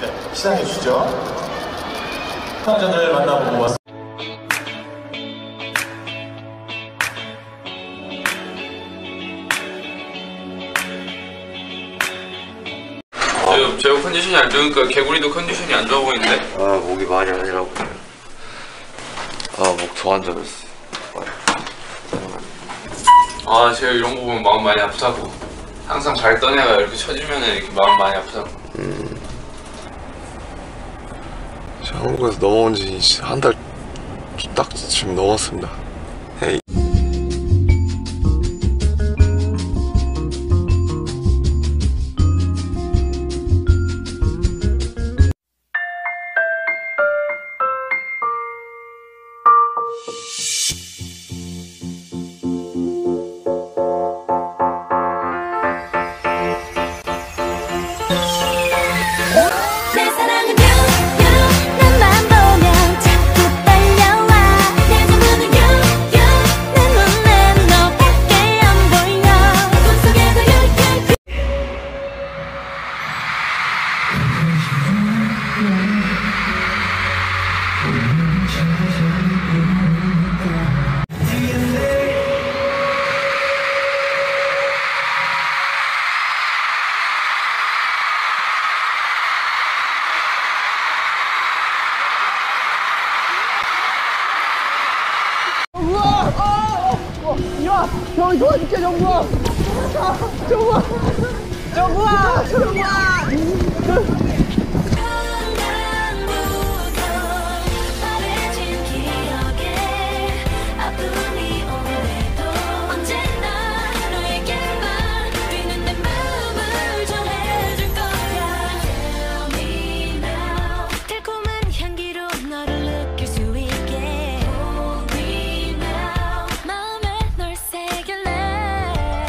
네, 시작해 주시죠. 수상자들 만나보고 왔습니다. 제가, 컨디션이 안 좋으니까 개구리도 컨디션이 안 좋아 보이는데? 아 목이 많이 아니라고 아목 더 안 좋았어 아 제가 이런 거 보면 마음 많이 아프다고 항상 밝던 애가 이렇게 처지면 이렇게 마음 많이 아프다고 제가 한국에서 넘어온 지 한 달 딱 지금 넘었습니다 에이. 내 바래진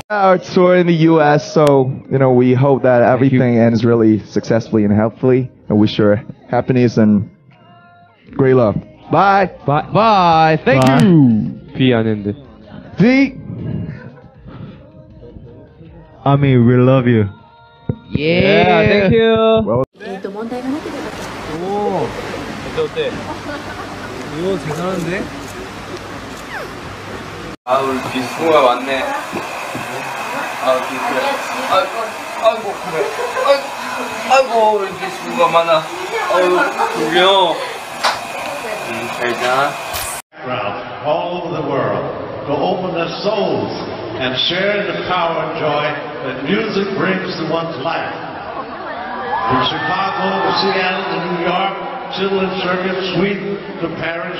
our tour in the U.S., so you know we hope that everything ends really successfully and healthily, and wish her happiness and great love. Bye. Bye. Bye. Thank Bye. you. P anende. D. I mean, we love you. Yeah. yeah thank you. Well, 이거 대단한데? 아 우리 비스코가 왔네. 아 비스무야 아이고 아이고 그래 아이고 아이고 우리 비스무가 많아 아유 구경 음, 잘자 crowds all over the world to open their souls and share the power and joy that music brings to one's life. From Chicago to Seattle to New York, Finland, Serbia, Sweden to Paris,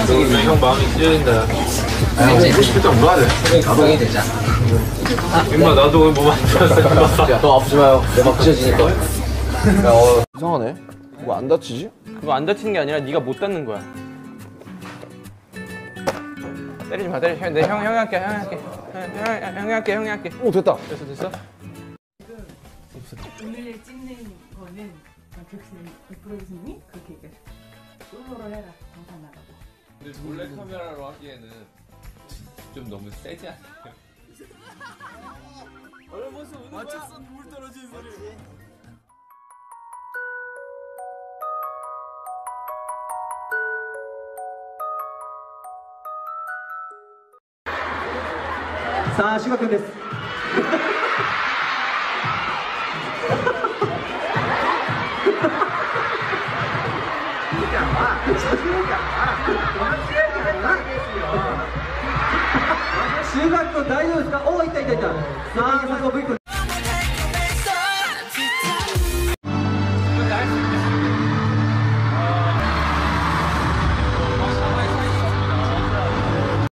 마. 너, 형 마음이 찢어진다. 하고 싶을 때 물어야 돼. 가방이 되자. 임마 나도 뭐 만들었어. 너 아프지 마요. 내막 찢어지니까. 이상하네 뭐 안 다치지? 그거 안 다치는 게 아니라 네가 못 닿는 거야. 때리지 마, 때리지 마. 내 형, 형이 할게, 형이 할게. 형, 형, 형이 할게, 형이 할게. 오 됐다 됐어, 됐어? 오늘 찍는 거는 교수님, 교수님이 그렇게 얘기하셨어요. 솔로로 해라, 영상 나가고. 근데 몰래 카메라로 하기에는 좀 너무 세지 않나요? 자, 시각견 됐어. 修学校大丈夫ですか？おおいったいったいった。さあ佐藤 V 君